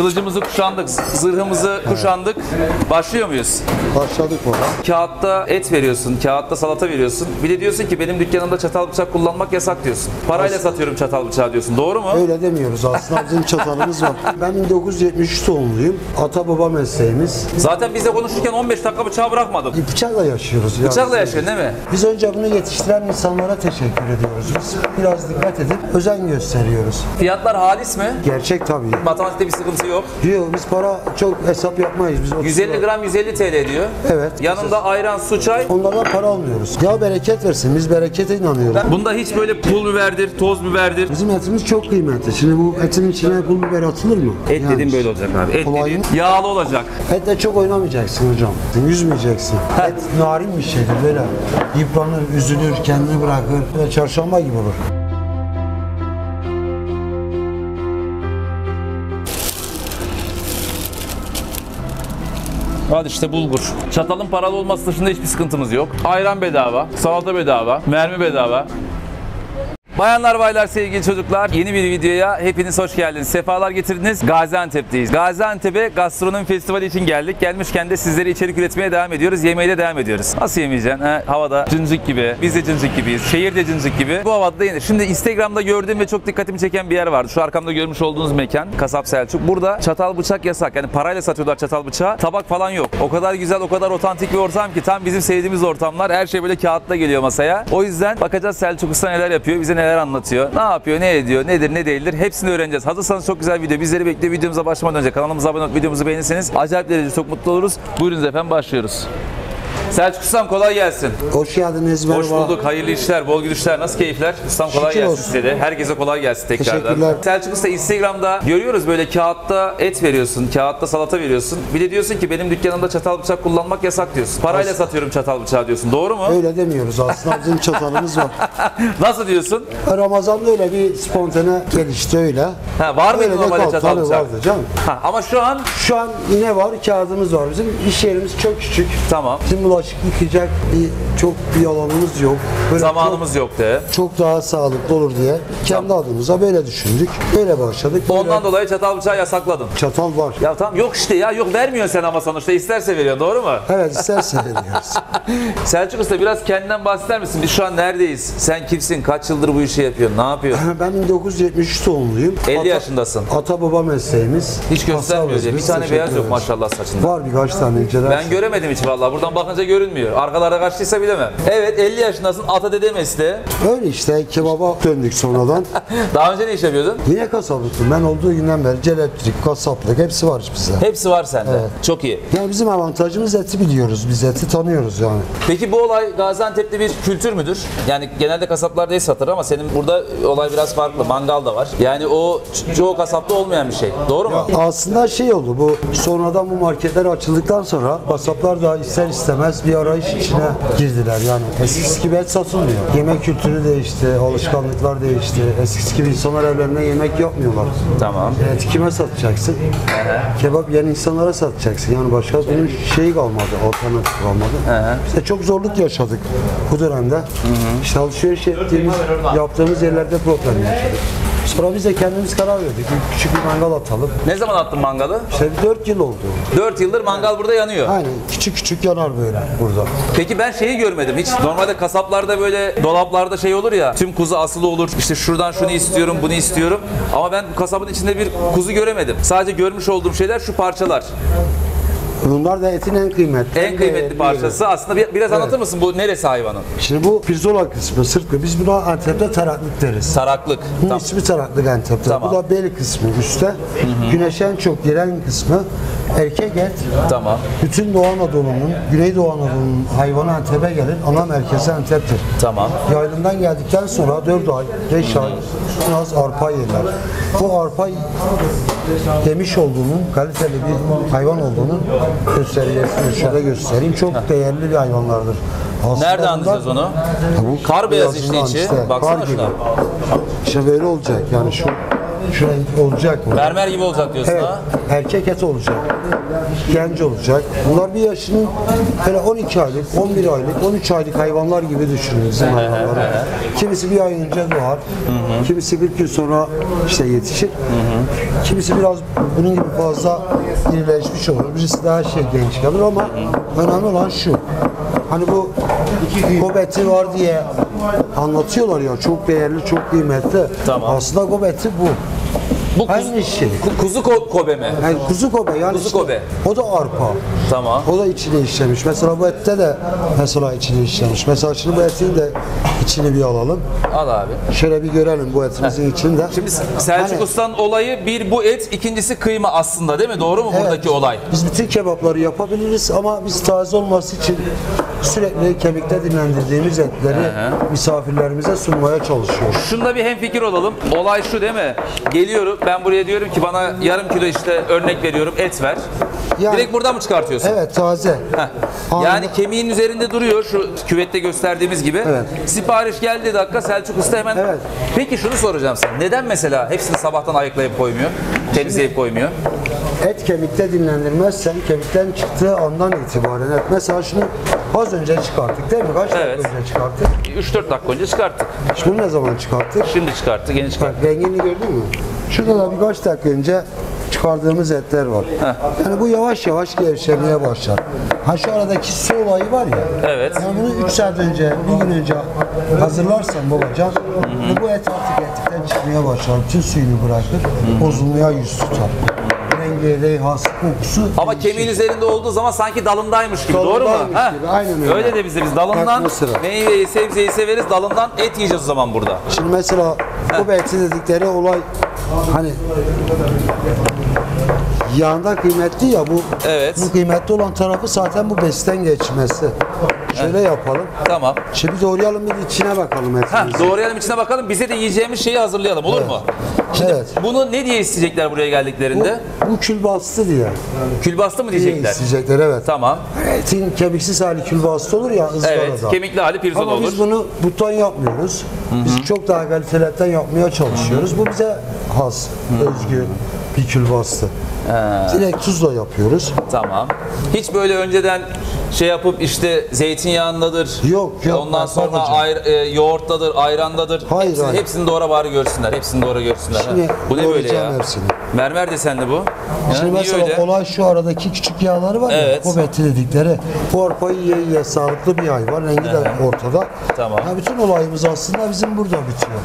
Kılıcımızı kuşandık, zırhımızı kuşandık. Başlıyor muyuz? Başladık baba. Kağıtta et veriyorsun, kağıtta salata veriyorsun. Bir de diyorsun ki benim dükkanımda çatal bıçak kullanmak yasak diyorsun. Parayla satıyorum çatal bıçağı diyorsun. Doğru mu? Öyle demiyoruz aslında bizim çatalımız var. Ben 1973 doğumluyum. Ata baba mesleğimiz. Zaten bize konuşurken 15 dakika bıçağı bırakmadın. Bıçakla yaşıyoruz. yani. Bıçakla yaşıyorsun değil mi? Biz önce bunu yetiştiren insanlara teşekkür ediyoruz. Biz biraz dikkat edip özen gösteriyoruz. Fiyatlar halis mi? Gerçek tabii. Matematikte bir sıkıntı yok. Diyor biz para çok hesap yapmayız. Biz 30 150 lira- gram 150 TL diyor. Evet. Yanında ayran, su, çay. Onlardan para almıyoruz. Ya bereket versin. Biz berekete inanıyoruz. Bunda hiç böyle pul biberdir, toz biberdir. Bizim etimiz çok kıymetli. Şimdi bu etin içine pul biber atılır mı? Et Yani dediğin böyle olacak abi. Et Kolay dediğin yağlı olacak. Etle çok oynamayacaksın hocam. Yüzmeyeceksin. Et narin bir şeydir böyle. Yıpranır, üzülür, kendini bırakır. Böyle çarşamba gibi olur. Hadi işte bulgur. Çatalın paralı olması dışında hiçbir sıkıntımız yok. Ayran bedava, salata bedava, mermi bedava. Bayanlar baylar sevgili çocuklar yeni bir videoya hepiniz hoş geldiniz. Sefalar getirdiniz. Gaziantep'teyiz. Gaziantep'e gastronomi festivali için geldik. Gelmişken de sizlere içerik üretmeye devam ediyoruz. Yemeğe de devam ediyoruz. Nasıl yemeyeceksin? Ha, havada cıncık gibi. Biz de cıncık gibiyiz. Şehirde cıncık gibi. Bu havada da yenir. Şimdi Instagram'da gördüğüm ve çok dikkatimi çeken bir yer vardı. Şu arkamda görmüş olduğunuz mekan. Kasap Selçuk. Burada çatal bıçak yasak. Yani parayla satıyorlar çatal bıçağı. Tabak falan yok. O kadar güzel, o kadar otantik bir ortam ki tam bizim sevdiğimiz ortamlar. Her şey böyle kağıtta geliyor masaya. O yüzden bakacağız Selçuk Usta neler yapıyor, bize neler anlatıyor. Ne yapıyor, ne ediyor, nedir, ne değildir hepsini öğreneceğiz. Hazırsanız çok güzel video. Bizleri bekliyor. Videomuza başlamadan önce kanalımıza abone olup videomuzu beğenirseniz acayip derece çok mutlu oluruz. Buyurunuz efendim başlıyoruz. Selçuk Ustam kolay gelsin. Hoş geldiniz. Hoş merhaba. bulduk. Hayırlı işler, bol gülüşler. Nasıl keyifler? Ustam kolay Şükür gelsin olsun. size de. Herkese kolay gelsin tekrardan. Teşekkürler. Selçuk Usta Instagram'da görüyoruz böyle kağıtta et veriyorsun, kağıtta salata veriyorsun. Bir de diyorsun ki benim dükkanımda çatal bıçak kullanmak yasak diyorsun. Parayla satıyorum çatal bıçağı diyorsun. Doğru mu? Öyle demiyoruz aslında bizim çatalımız var. Nasıl diyorsun? Ramazan'da öyle bir spontane gelişti öyle. Ha, var mıydı normalde çatal bıçak? vardı canım. Ha, ama şu an Şu an yine var, kağıdımız var bizim. İş yerimiz çok küçük. tamam. Bizim bulaşık yıkayacak bir, çok bir alanımız yok. Böyle Zamanımız yok de. çok, çok daha sağlıklı olur diye kendi adımıza böyle düşündük. Böyle başladık. Böyle Ondan dolayı çatal bıçağı yasakladın. çatal var. Ya tamam yok işte ya yok vermiyorsun sen ama sonuçta isterse veriyorsun doğru mu? Evet isterse veriyoruz. Selçuk Usta biraz kendinden bahseder misin? Biz şu an neredeyiz? Sen kimsin? Kaç yıldır bu işi yapıyorsun? Ne yapıyorsun? ben 1973 doğumluyum. 50 Ata- yaşındasın. Ata baba mesleğimiz. Hiç göstermiyor diye. Bir tane beyaz yok maşallah saçında. Var birkaç tane inceler. Ben göremedim hiç vallahi. Buradan bakınca görünmüyor. Arkalarda kaçtıysa bilemem. Evet 50 yaşındasın. Ata dede mesleği. Öyle işte kebaba döndük sonradan. Daha önce ne iş yapıyordun? Yine kasaplıktım. Ben olduğu günden beri celepçilik, kasaplık hepsi var bizde. Hepsi var sende. Çok iyi. Yani bizim avantajımız eti biliyoruz. Biz eti tanıyoruz yani. Peki bu olay Gaziantep'te bir kültür müdür? Yani genelde kasaplar değil satır ama senin burada olay biraz farklı. Mangal da var. Yani o ço- çoğu kasapta olmayan bir şey. Doğru mu? Aslında şey oldu bu sonradan bu marketler açıldıktan sonra kasaplar da ister istemez bir arayış içine girdiler yani. Eskisi gibi et satılmıyor. Yemek kültürü değişti, alışkanlıklar değişti. Eskisi gibi insanlar evlerine yemek yapmıyorlar. Tamam. Et kime satacaksın? Kebap yiyen insanlara satacaksın. Yani başka benim şey kalmadı, alternatif kalmadı. Biz de çok zorluk yaşadık bu dönemde. İşte alışveriş ettiğimiz, yaptığımız yerlerde problem yaşadık. Sonra biz de kendimiz karar verdik. Bir küçük bir mangal atalım. Ne zaman attın mangalı? İşte 4 yıl oldu. 4 yıldır mangal burada yanıyor. Aynen küçük küçük yanar böyle burada. Peki ben şeyi görmedim hiç. Normalde kasaplarda böyle dolaplarda şey olur ya. Tüm kuzu asılı olur. İşte şuradan şunu istiyorum, bunu istiyorum. Ama ben bu kasabın içinde bir kuzu göremedim. Sadece görmüş olduğum şeyler şu parçalar. Bunlar da etin en kıymetli. En kıymetli parçası. Aslında bir- biraz anlatır mısın bu neresi hayvanın? Şimdi bu pirzola kısmı, sırt Biz buna Antep'te taraklık deriz. Taraklık. Bunun Tamam. ismi taraklık Antep'te. Tamam. Bu da bel kısmı üstte. Güneşe en çok giren kısmı erkek et. Tamam. Bütün Doğu Anadolu'nun, Güneydoğu Anadolu'nun hayvanı Antep'e gelir. Ana merkezi Antep'tir. Tamam. Yaylımdan geldikten sonra 4 ay, 5 ay biraz arpa yerler. Bu arpa demiş olduğunun, kaliteli bir hayvan olduğunu göstergesini şöyle göstereyim. Çok değerli bir hayvanlardır. Aslında Nerede anlayacağız onu? Bu Kar beyaz işte içi. Baksana kar şuna. İşte böyle olacak yani şu şu renk olacak mı? Mermer gibi olacak diyorsun Evet, ha. erkek et olacak. Genç olacak. Bunlar bir yaşının böyle 12 aylık, 11 aylık, 13 aylık hayvanlar gibi düşünün bizim hayvanları. Kimisi bir ay önce doğar, kimisi 40 gün sonra işte yetişir. Kimisi biraz bunun gibi fazla irileşmiş olur. Birisi daha şey genç kalır ama önemli olan şu. Hani bu gobeti var diye anlatıyorlar ya çok değerli, çok kıymetli. Tamam. Aslında gobeti bu. Bu kuzu, Aynı şey. ku- kuzu ko- kobe mi? Yani kuzu kobe yani Kuzu işte kobe. o da arpa. Tamam. O da içine işlemiş. Mesela bu ette de mesela içine işlemiş. Mesela şimdi bu etin de içini bir alalım. Al abi. Şöyle bir görelim bu etimizin içinde. Şimdi Selçuk Hani- Usta'nın olayı bir bu et, ikincisi kıyma aslında değil mi? Doğru mu Evet, buradaki olay? Biz bütün kebapları yapabiliriz ama biz taze olması için sürekli kemikte dinlendirdiğimiz etleri misafirlerimize sunmaya çalışıyoruz. Şunda bir hemfikir olalım. Olay şu değil mi? Geliyorum ben buraya diyorum ki bana yarım kilo işte örnek veriyorum et ver. Yani- Direkt buradan mı çıkartıyorsun? Evet taze. Heh. Anında- Yani kemiğin üzerinde duruyor şu küvette gösterdiğimiz gibi. Evet. Sipariş geldiği dakika Selçuk Usta hemen. Evet. Peki şunu soracağım sana. Neden mesela hepsini sabahtan ayıklayıp koymuyor? Temizleyip koymuyor? Et kemikte dinlendirmezsen kemikten çıktığı andan itibaren et. Mesela şunu az önce çıkarttık değil mi? Kaç Evet. dakika önce çıkarttık? 3-4 dakika önce çıkarttık. Şunu ne zaman çıkarttık? Şimdi çıkarttık, yeni Bak çıkarttık. rengini gördün mü? Şurada da birkaç dakika önce çıkardığımız etler var. Yani bu yavaş yavaş gevşemeye başlar. Ha şu aradaki su olayı var ya. Evet. Yani bunu 3 saat önce, bir gün önce hazırlarsan babacan, bu et artık etikten çıkmaya başlar. Bütün suyunu bırakır, bozulmaya yüz tutar. Rengi, reyhası, kokusu Ama değişir. kemiğin üzerinde olduğu zaman sanki dalındaymış gibi doğru mu? Dalındaymış Ha? gibi, aynen öyle. Öyle de biz de biz dalından meyveyi, sebzeyi severiz, dalından et yiyeceğiz o zaman burada. Şimdi mesela bu eti dedikleri olay hani yağında kıymetli ya bu Evet. bu kıymetli olan tarafı zaten bu besten geçmesi. Şöyle yapalım. Tamam. Şimdi doğrayalım bir içine bakalım Ha, etimizi. doğrayalım içine bakalım. Bize de yiyeceğimiz şeyi hazırlayalım olur mu? Şimdi Evet. bunu ne diye isteyecekler buraya Bu, geldiklerinde? bu kül diye. Külbastı mı diye diyecekler? isteyecekler evet. Tamam. Etin kemiksiz hali kül olur ya ızgarada. Evet. Kemikli hali pirzola Ama olur. biz bunu buttan yapmıyoruz. Biz çok daha kaliteli etten yapmaya çalışıyoruz. Bu bize has, özgü bir külbastı. Direkt tuzla yapıyoruz. Tamam. Hiç böyle önceden şey yapıp işte zeytinyağındadır. Yok, yok, Ondan sonra ayr- e, yoğurtladır, ayrandadır. Hayır, hepsini, hayır. hepsini doğra bari görsünler. Hepsini doğra görsünler. Şimdi ha. Bu ne böyle ya? hepsini. Mermer desenli bu. Ya, Şimdi mesela öyle? olay şu aradaki küçük yağları var Evet. ya, kobeti dedikleri. Bu arpayı yiye yiye sağlıklı bir hayvan, rengi de ortada. Tamam. Ya bütün olayımız aslında bizim burada bitiyor.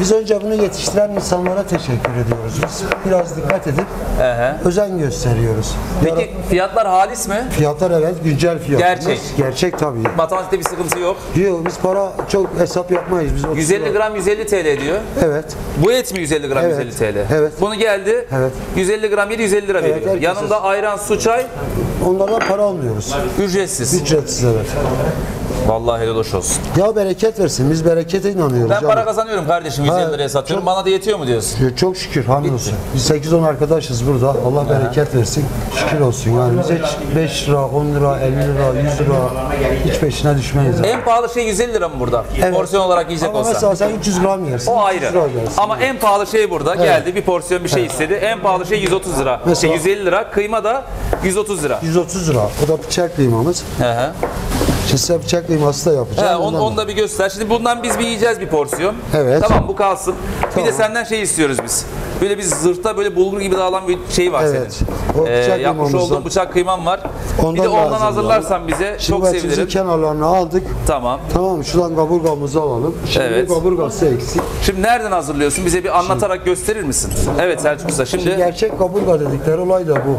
Biz önce bunu yetiştiren insanlara teşekkür ediyoruz. Biz biraz dikkat edip Ehe. özen gösteriyoruz. Peki fiyatlar halis mi? Fiyatlar evet güncel fiyatımız. Gerçek. Gerçek tabii. Matematikte bir sıkıntı yok. Yok biz para çok hesap yapmayız. Biz 30 150 lira- gram 150 TL diyor. Evet. Bu et mi 150 gram Evet, 150 TL? evet. Bunu geldi. Evet. 150 gram yedi 150 lira veriyor. herkes- Yanında ayran, su, çay Onlardan para almıyoruz. ücretsiz. Ücretsiz evet. Vallahi helal hoş olsun. Ya bereket versin. Biz berekete inanıyoruz. Ben para kazanıyorum kardeşim 150 Ha, liraya satıyorum. çok- Bana da yetiyor mu diyorsun? Çok şükür hamdolsun. Biz 8-10 arkadaşız burada. Allah bereket versin. Şükür olsun yani. Biz hiç 5 lira, 10 lira, 50 lira, 100 lira hiç peşine düşmeyiz. En pahalı şey 150 lira mı burada? Evet. Porsiyon olarak yiyecek Ama olsa. mesela sen 300 gram yersin. O 300 ayrı. yersin. Ama en pahalı şey burada. Geldi bir porsiyon bir şey istedi. En pahalı şey 130 lira. Mesela- Şey 150 lira. Kıyma da 130 lira. 130 lira. O da bıçak kıymamız. Hı hı. Size bıçak kıyması da yapacağım. He, onu, onu da bir göster. Şimdi bundan biz bir yiyeceğiz bir porsiyon. Evet. Tamam bu kalsın. Bir de Tamam. senden şey istiyoruz biz. Böyle bir zırhta böyle bulgur gibi dağılan bir şey var Evet. senin. O bıçak yapmış kıymamızdan- olduğun bıçak kıyman var. Ondan bir de da ondan hazırlayalım. hazırlarsan bize Şimdi çok etimizin sevinirim. kenarlarını aldık. Tamam. Tamam? Şuradan kaburgamızı alalım. Şimdi Evet. kaburgası eksik. Şimdi nereden hazırlıyorsun? Bize bir anlatarak gösterir misin? Evet Selçuk Usta. Şimdi, Şimdi gerçek kaburga dedikleri olay da bu.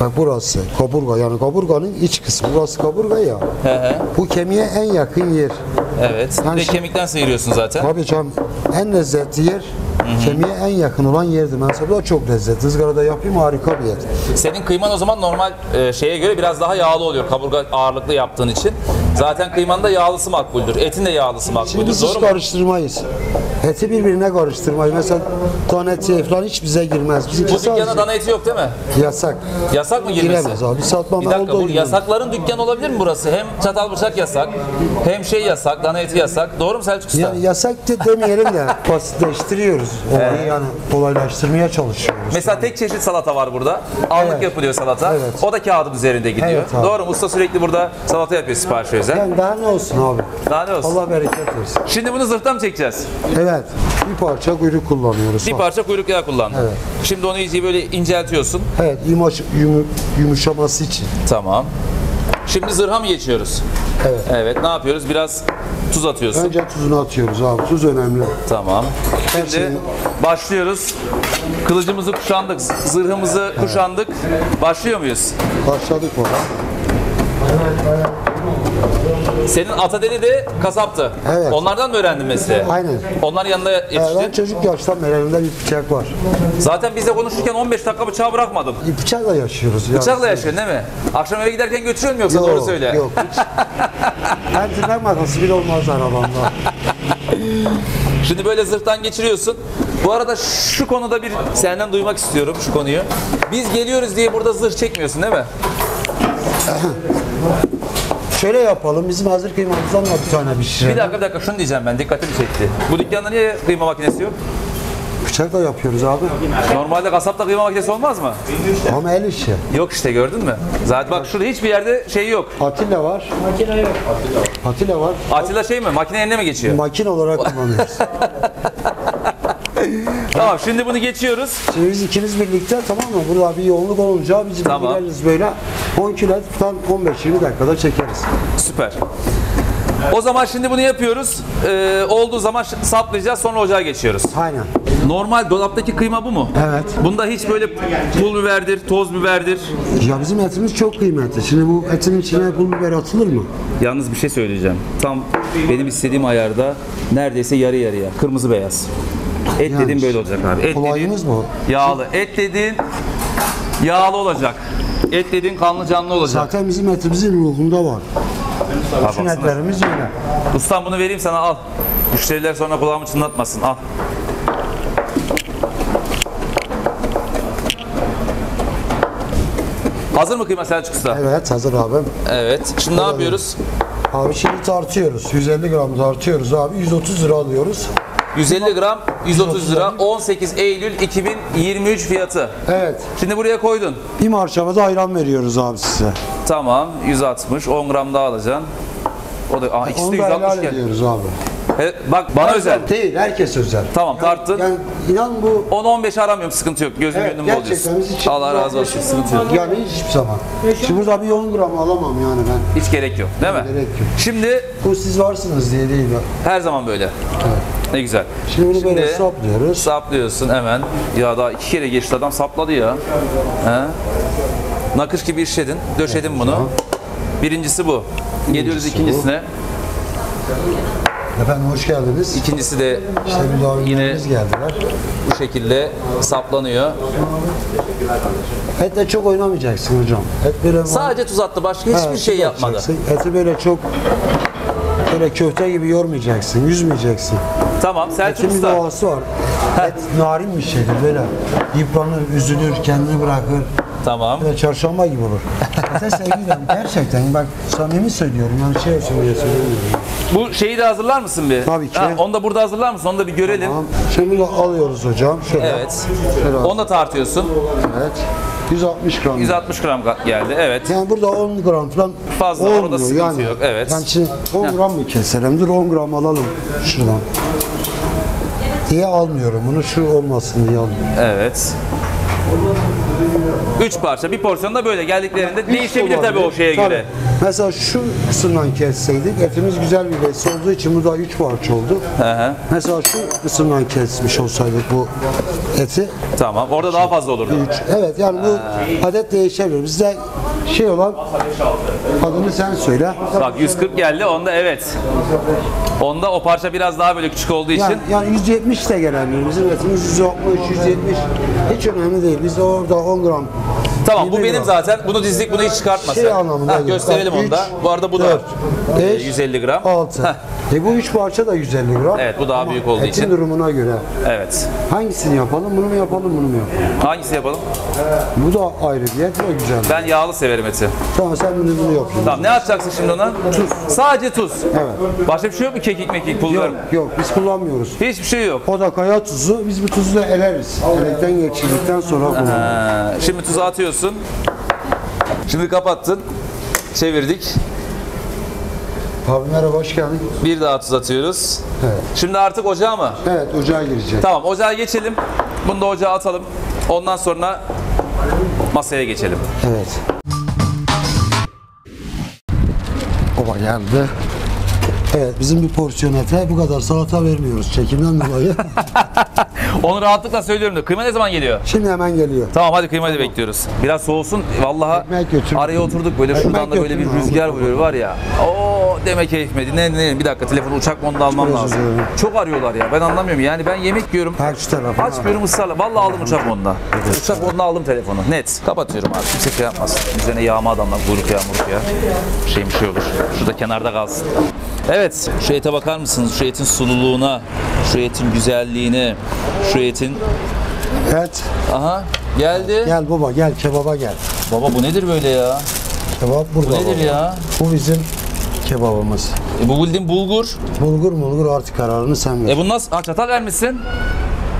Bak burası kaburga yani kaburganın iç kısmı. Burası kaburga ya. He he. Bu kemiğe en yakın yer. Evet. Yani bir de şimdi- kemikten sıyırıyorsun zaten. Tabii canım en lezzetli yer kemiğe en yakın olan yerdir. Mesela bu da çok lezzetli. Izgarada yapayım harika bir et. Senin kıyman o zaman normal e, şeye göre biraz daha yağlı oluyor. Kaburga ağırlıklı yaptığın için. Zaten kıymanın da yağlısı makbuldür. Etin de yağlısı Şimdi makbuldür. biz hiç Doğru mu? karıştırmayız. Eti birbirine karıştırmayın. Mesela tane eti falan hiç bize girmez. Bizimki Bu dükkana dana eti yok değil mi? yasak. Yasak mı girmesi? Giremez abi. Satmam. Bir dakika bu giremez. yasakların dükkanı olabilir mi burası? Hem çatal bıçak yasak, hem şey yasak, dana eti yasak. Doğru mu Selçuk Usta? Yani yasak de demeyelim de basitleştiriyoruz. Olayı yani kolaylaştırmaya çalışıyoruz. Mesela tek çeşit salata var burada. Anlık Evet. yapılıyor salata. Evet. O da kağıdın üzerinde gidiyor. Evet abi. Doğru mu? Usta sürekli burada salata yapıyor sipariş özel. Yani daha ne olsun abi? Daha ne olsun? Allah bereket versin. Şimdi bunu zırhta mı çekeceğiz? Evet. Bir parça kuyruk kullanıyoruz. Bir parça kuyruk yağı kullandın. Evet. Şimdi onu iyice böyle inceltiyorsun. Evet, yumuş, yumu- yumuşaması için. Tamam. Şimdi zırha mı geçiyoruz? Evet. Evet. Ne yapıyoruz? Biraz tuz atıyorsun. Önce tuzunu atıyoruz abi. Tuz önemli. Tamam. Şimdi Hepsini- başlıyoruz. Kılıcımızı kuşandık, zırhımızı kuşandık. Başlıyor muyuz? Başladık ona. Senin Atadeli de kasaptı. Evet. Onlardan mı öğrendin mesleği? Aynen. Onlar yanında yetiştin. ben çocuk yaştan beri elimde bir bıçak var. Zaten bize konuşurken 15 dakika bıçağı bırakmadın. Bir bıçakla yaşıyoruz. Yani. Bıçakla yaşıyorsun değil mi? Akşam eve giderken götürüyor mu yoksa Yok, doğru söyle. Yok hiç. Hem tırnak makası bile olmaz arabamda. Şimdi böyle zırhtan geçiriyorsun. Bu arada şu konuda bir senden duymak istiyorum şu konuyu. Biz geliyoruz diye burada zırh çekmiyorsun değil mi? Şöyle yapalım. Bizim hazır kıymamızdan da bir tane Bir pişirelim. dakika bir dakika şunu diyeceğim ben dikkatimi çekti. Bu dükkanda niye kıyma makinesi yok? Bıçakla yapıyoruz abi. Normalde kasapta kıyma makinesi olmaz mı? Ama el işi. Yok işte gördün mü? Zaten bak şurada hiçbir yerde şey yok. Atilla var. Makine yok. Atilla var. Atilla şey mi? Makine eline mi geçiyor? Makine olarak kullanıyoruz. Tamam şimdi bunu geçiyoruz. Şimdi biz ikimiz birlikte tamam mı? Burada bir yoğunluk olunca biz Tamam. gireriz böyle 10 kilo tutan 15-20 dakikada çekeriz. Süper. O zaman şimdi bunu yapıyoruz. Ee, olduğu zaman ş- saplayacağız sonra ocağa geçiyoruz. Aynen. Normal dolaptaki kıyma bu mu? Evet. Bunda hiç böyle pul biberdir, toz biberdir. Ya bizim etimiz çok kıymetli. Şimdi bu etin içine pul biber atılır mı? Yalnız bir şey söyleyeceğim. Tam benim istediğim ayarda neredeyse yarı yarıya. Kırmızı beyaz. Et Yani dediğin böyle olacak abi. Et dediğin bu. yağlı. Et dediğin yağlı olacak. Et dediğin kanlı canlı olacak. Zaten bizim etimizin ruhunda var. Bütün etlerimiz öyle. Ustam bunu vereyim sana al. Müşteriler sonra kulağımı çınlatmasın al. Hazır mı kıyma Selçuk Usta? Evet hazır abim. Evet. Şimdi ne yapıyoruz? Abi şimdi tartıyoruz. 150 gram tartıyoruz abi. 130 lira alıyoruz. 150 gram 130 lira 18 Eylül 2023 fiyatı. Evet. Şimdi buraya koydun. Bir marşamada ayran veriyoruz abi size. Tamam 160 10 gram daha alacaksın. O da aa, ikisi de Onu da 160 helal geldi. ediyoruz abi. He, bak bana özel. Değil, herkes özel. Tamam tarttın. Yani inan bu 10-15 aramıyorum sıkıntı yok. Gözüm Evet, gerçekten biz hiç- Allah razı olsun sıkıntı yok. yani hiçbir zaman. Şimdi burada bir 10 gram alamam yani ben. Hiç gerek yok değil mi? Gerek yok. Şimdi Bu siz varsınız diye değil. ya. her zaman böyle. Ne güzel. Şimdi bunu böyle Şimdi- saplıyoruz. Saplıyorsun hemen. Ya daha iki kere geçti adam sapladı ya. He? Nakış gibi işledin. Döşedin bunu. Birincisi bu. Geliyoruz İkincisi ikincisine. Efendim hoş geldiniz. İkincisi de İşte ürünlerimiz geldiler. bu şekilde saplanıyor. Etle çok oynamayacaksın hocam. Et böyle Sadece tuz attı. Başka hiçbir şey yapmadı. Eti böyle çok böyle köfte gibi yormayacaksın, yüzmeyeceksin. Tamam Selçuk Etin bir Usta. doğası var. Et narin bir şeydir böyle. Yıpranır, üzülür, kendini bırakır. Tamam. Böyle çarşamba gibi olur. Ete sevgilim gerçekten bak samimi söylüyorum yani şey söylemiyorum. Bu şeyi de hazırlar mısın bir? Tabii ki. Ha, onu da burada hazırlar mısın? Onu da bir görelim. Tamam. Şimdi bunu alıyoruz hocam. Şöyle. Evet. Şöyle Onu da tartıyorsun. Evet. 160 gram. 160 gram geldi. Evet. Yani burada 10 gram falan Fazla, orada olmuyor sıkıntı yani. yok, evet. Yani şimdi 10 gram mı keselim? Dur 10 gram alalım şuradan. Diye almıyorum bunu şu olmasın diye alıyorum. Evet. Üç parça. Bir porsiyon da böyle geldiklerinde değişebilir tabii o şeye Tabii. göre. Mesela şu kısımdan kesseydik etimiz güzel bir besi olduğu için bu da 3 parça oldu. Hı hı. Mesela şu kısımdan kesmiş olsaydık bu eti Tamam. Orada daha fazla olurdu. 3. Evet yani bu adet değişebilir. Bizde şey olan adını sen söyle. Bak 140 geldi. Onda evet. Onda o parça biraz daha böyle küçük olduğu için. Yani, yani 170 de gelebilir. Bizim etimiz 160, 170. Hiç önemli değil. Biz de orada 10 gram. Tamam bu 20 benim gram. zaten. Bunu dizdik bunu hiç çıkartma Şey anlamında Ha, gösterelim Bak, onu da. Bu arada bu da dört, e, beş, 150 gram. 6, E bu üç parça da 150 gram. Evet, bu daha Ama büyük olduğu etin için. durumuna göre. Evet. Hangisini yapalım? Bunu mu yapalım, bunu mu yapalım? Hangisi yapalım? Bu da ayrı bir et, da güzel. Ben yağlı severim eti. Tamam sen bunu bunu yapıyorsun. Tamam ne atacaksın şimdi ona? Tuz. Sadece tuz. Evet. Başka bir şey yok mu? Kekik mekik, pul? Yok, yok biz kullanmıyoruz. Hiçbir şey yok. O da kaya tuzu. Biz bu tuzu da eleriz. Elekten geçirdikten sonra kullanırız. Ha, şimdi tuzu atıyorsun. Şimdi kapattın. Çevirdik. Abi merhaba, hoş geldin. Bir daha tuz atıyoruz. Evet. Şimdi artık ocağa mı? Evet, ocağa girecek. Tamam ocağa geçelim. Bunu da ocağa atalım. Ondan sonra masaya geçelim. Evet. Baba geldi. Evet, bizim bir porsiyon ete bu kadar salata vermiyoruz çekimden dolayı. Onu rahatlıkla söylüyorum da kıyma ne zaman geliyor? Şimdi hemen geliyor. Tamam hadi kıymayı da bekliyoruz. Biraz soğusun. Vallahi Ekmek götür. araya oturduk böyle şuradan da böyle bir rüzgar vuruyor var ya. Oo deme keyifmedi. Ne ne bir dakika telefonu uçak modunda almam lazım. Çok arıyorlar ya. Ben anlamıyorum. Yani ben yemek yiyorum. Şu tarafa. Açmıyorum ısrarla. Vallahi aldım uçak moduna. Uçak moduna aldım telefonu. Net. Kapatıyorum abi. Kimse şey yapmasın. Üzerine yağma adamlar. Kuyruk yağı muruk yağı. Şey bir şey olur. Şurada kenarda kalsın. Evet. Şu ete bakar mısınız? Şu etin sululuğuna. Şu etin güzelliğine. Şu etin... Evet. Aha. Geldi. Gel baba gel kebaba gel. Baba bu nedir böyle ya? Kebap burada. Nedir baba. ya? Bu bizim kebabımız. E bu bildiğin bulgur. Bulgur mulgur artık kararını sen ver. E bu nasıl? Ha, çatal vermişsin.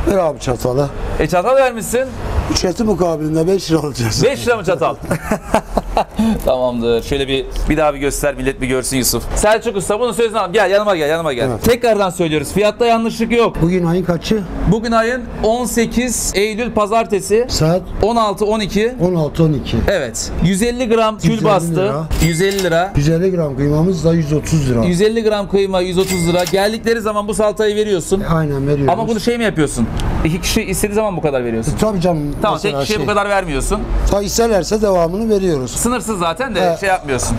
Ver abi çatalı. E çatal vermişsin. Üç eti mukabilinde 5 lira alacağız. 5 lira mı çatal? Tamamdır. Şöyle bir bir daha bir göster millet bir görsün Yusuf. Selçuk Usta bunun sözünü al. Gel yanıma gel yanıma gel. Evet. Tekrardan söylüyoruz. Fiyatta yanlışlık yok. Bugün ayın kaçı? Bugün ayın 18 Eylül pazartesi Saat 16-12 16-12. Evet. 150 gram kül 150 bastı. lira. 150 lira. 150 gram kıymamız da 130 lira. 150 gram kıyma 130 lira. Geldikleri zaman bu salatayı veriyorsun. Aynen veriyoruz. Ama bunu şey mi yapıyorsun? İki kişi istediği zaman bu kadar veriyorsun. Tabii canım. Tamam mesela tek kişiye şey, bu kadar vermiyorsun. Ta isterlerse devamını veriyoruz. Sınırsız zaten de Evet. şey yapmıyorsun.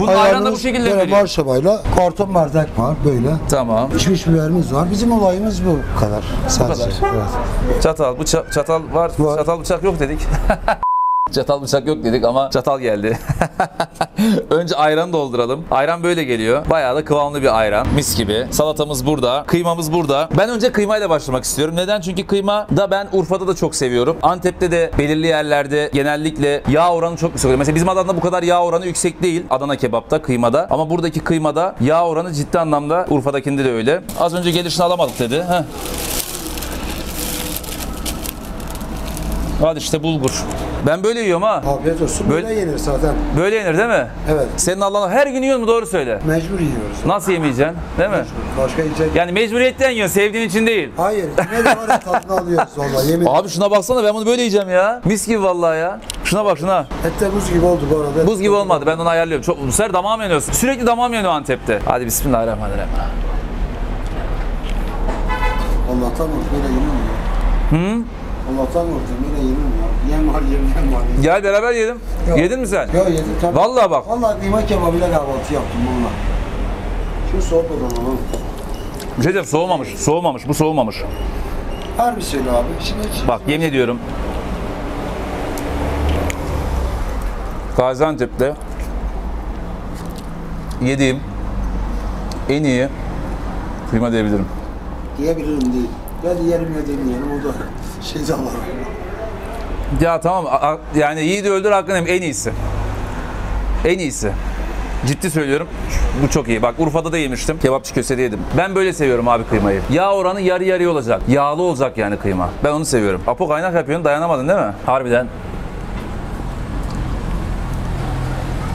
Bunun ayranı da bu şekilde mi böyle veriyor? marşabayla karton bardak var böyle. Tamam. Pişmiş biberimiz var. Bizim olayımız bu kadar. Sadece. kadar. Evet. Çatal, bıçak, çatal var. Var. Çatal bıçak yok dedik. çatal bıçak yok dedik ama çatal geldi. Önce ayran dolduralım. Ayran böyle geliyor. Bayağı da kıvamlı bir ayran. Mis gibi. Salatamız burada. Kıymamız burada. Ben önce kıymayla başlamak istiyorum. Neden? Çünkü kıyma da ben Urfa'da da çok seviyorum. Antep'te de belirli yerlerde genellikle yağ oranı çok yüksek. Mesela bizim Adana'da bu kadar yağ oranı yüksek değil. Adana kebapta, kıymada. Ama buradaki kıymada yağ oranı ciddi anlamda Urfa'dakinde de öyle. Az önce gelişini alamadık dedi. Heh. Hadi işte bulgur. Ben böyle yiyorum ha. Afiyet olsun. Böyle- Böyle, yenir zaten. Böyle yenir değil mi? Evet. Senin Allah'ın her gün yiyor mu doğru söyle. Mecbur yiyoruz. Nasıl yemeyeceksin? Değil mi? Başka yiyecek. Yani mecburiyetten yiyorsun, sevdiğin için değil. Hayır. Ne de var ya tadını alıyoruz valla. Yemin. Abi şuna baksana ben bunu böyle yiyeceğim ya. Mis gibi vallahi ya. Şuna bak şuna. De buz gibi oldu bu arada. Buz gibi olmadı. Ben onu ayarlıyorum. Çok bu sefer damağım yanıyor. Sürekli damağım yanıyor Antep'te. Hadi bismillahirrahmanirrahim. Allah'tan. Böyle mi? Hı? Allah'tan. Böyle yenir mi ya? Yem var yem yem var. Gel beraber yiyelim. Yedin mi sen? Yo yedim tabii. Vallahi bak. Vallahi kıyma kebabıyla kahvaltı yaptım valla. Şu soğutmadan alalım. Bir şey diyeceğim soğumamış. Soğumamış. Bu soğumamış. Harbi söyle abi. Şimdi Bak yemin ediyorum. Gaziantep'te yediğim en iyi kıyma diyebilirim. diyebilirim değil. Ya diyelim ya demeyelim o da şey de var. Ya tamam yani yiğidi öldür hakkını en iyisi. En iyisi. Ciddi söylüyorum. Bu çok iyi. Bak Urfa'da da yemiştim. Kebapçı kösede yedim. Ben böyle seviyorum abi kıymayı. Yağ oranı yarı yarıya olacak. Yağlı olacak yani kıyma. Ben onu seviyorum. Apo kaynak yapıyorsun dayanamadın değil mi? Harbiden.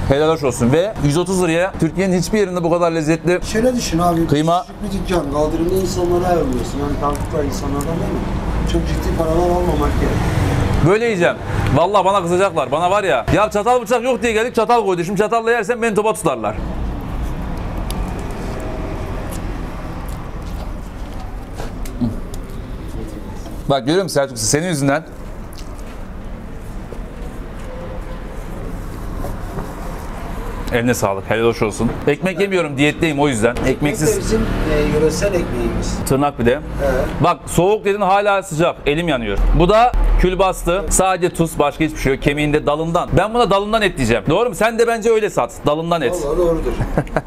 Helal hoş olsun. Ve 130 liraya Türkiye'nin hiçbir yerinde bu kadar lezzetli Şöyle düşün abi. Kıyma- Küçük bir dükkan. Kaldırımda insanlara ayarlıyorsun. Yani kalkıkla insanlardan değil mi? Çok ciddi paralar almamak gerek. Böyle yiyeceğim. Vallahi bana kızacaklar. Bana var ya. Ya çatal bıçak yok diye geldik çatal koydu. Şimdi çatalla yersen beni topa tutarlar. Bak görüyor musun Selçuk? Senin yüzünden Eline sağlık. Helal hoş olsun. Ekmek evet. yemiyorum. Diyetteyim o yüzden. Ekmeksiz. Ekmek bizim e, yöresel ekmeğimiz. Tırnak bir de. Evet. Bak soğuk dedin hala sıcak. Elim yanıyor. Bu da külbastı. Evet. Sadece tuz başka hiçbir şey yok. Kemiğinde dalından. Ben buna dalından et diyeceğim. Doğru mu? Sen de bence öyle sat. Dalından et. Vallahi doğrudur.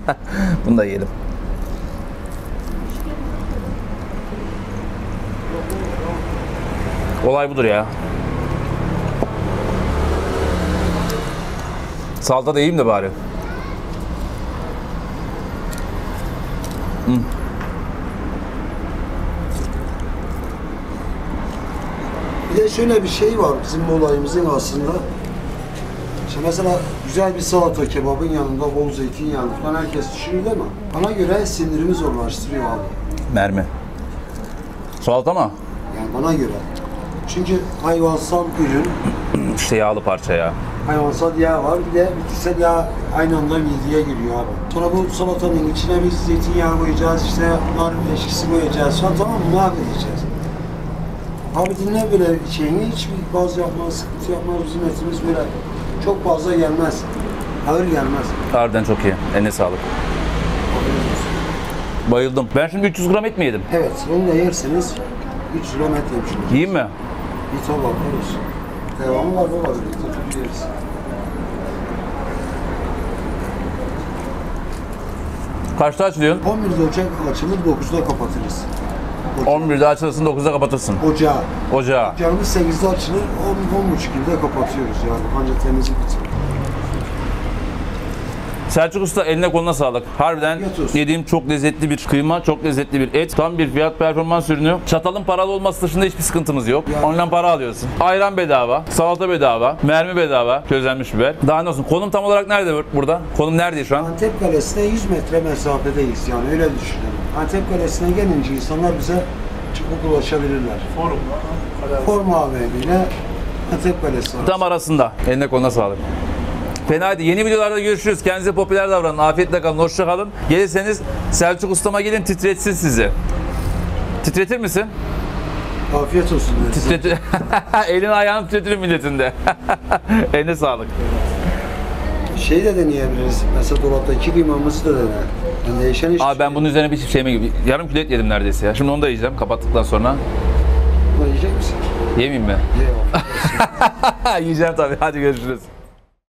Bunu da yiyelim. Olay budur ya. Salata da yiyeyim de bari. Bir de şöyle bir şey var bizim olayımızın aslında. Şimdi mesela güzel bir salata kebabın yanında bol zeytinyağı falan herkes düşünür değil mi? Bana göre sindirimi zorlaştırıyor abi. Mermi. Salata mı? Yani bana göre. Çünkü hayvansal ürün, İşte yağlı parça ya. Hayvansal yağ var bir de bitkisel yağ aynı anda mideye giriyor abi. Sonra bu salatanın içine biz zeytinyağı koyacağız, işte nar eşkisi koyacağız falan tamam mı? Yapacağız? Abi dinle böyle şeyini hiçbir baz yapmaz, sıkıntı yapmaz. Bizim etimiz böyle çok fazla gelmez. Ağır gelmez. Harbiden çok iyi. Eline sağlık. Bayıldım. Ben şimdi 300 gram et mi yedim? Evet, onu da yerseniz 3 kilo et yemişsiniz. Yiyeyim mi? Bir tabak olursun. Devamı var baba, tutup yeriz. Kaçta açılıyorsun? 11'de ocak açılır, 9'da kapatırız. 11'de açılırsın 9'da kapatırsın. Ocağı. Ocağı. Ocağımız 8'de açılır, 10, 10.30 gibi de kapatıyoruz yani. Ancak temizlik bitiyor. Selçuk Usta eline koluna sağlık. Harbiden yediğim çok lezzetli bir kıyma, çok lezzetli bir et. Tam bir fiyat performans ürünü. Çatalın paralı olması dışında hiçbir sıkıntımız yok. Yani- Ondan para alıyorsun. Ayran bedava, salata bedava, mermi bedava, közlenmiş biber. Daha ne olsun? Konum tam olarak nerede bur- burada? Konum nerede şu an? Antep Kalesi'ne 100 metre mesafedeyiz yani öyle düşünelim. Antep Kalesi'ne gelince insanlar bize çabuk ulaşabilirler. Forum. Forum AVM ile Antep Kalesi arası. Tam arasında. Eline koluna sağlık. Fena değil. Yeni videolarda görüşürüz. Kendinize popüler davranın. Afiyetle kalın. Hoşça kalın. Gelirseniz Selçuk Usta'ma gelin titretsin sizi. Titretir misin? Afiyet olsun. Titret Elini ayağını titretirim milletinde. Eline sağlık. Şey de deneyebiliriz. Mesela dolaptaki kıymamızı da dene. Yani değişen hiçbir Abi ben bunun üzerine bir şey mi? Yarım kilo et yedim neredeyse ya. Şimdi onu da yiyeceğim kapattıktan sonra. şey yiyecek misin? Yemeyeyim mi? Ye, afiyet olsun. yiyeceğim tabii. Hadi görüşürüz.